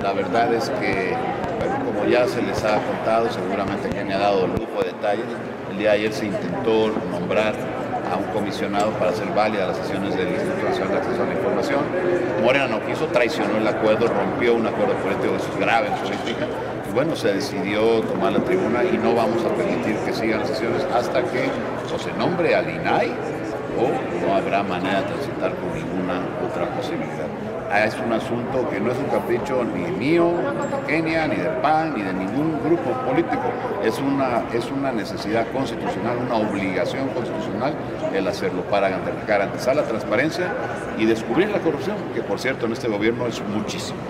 La verdad es que, como ya se les ha contado, seguramente que me ha dado lujo de detalles, el día de ayer se intentó nombrar a un comisionado para hacer válida las sesiones del Instituto Nacional de Acceso a la Información. Morena no quiso, traicionó el acuerdo, rompió un acuerdo político, eso es grave en política. Y bueno, se decidió tomar la tribuna y no vamos a permitir que sigan las sesiones hasta que se nombre al INAI o no habrá manera de transitar con ninguna otra posibilidad. Ah, es un asunto que no es un capricho ni mío, ni de Kenia, ni del PAN, ni de ningún grupo político. Es una, es una necesidad constitucional, una obligación constitucional el hacerlo para garantizar la transparencia y descubrir la corrupción, que por cierto en este gobierno es muchísimo.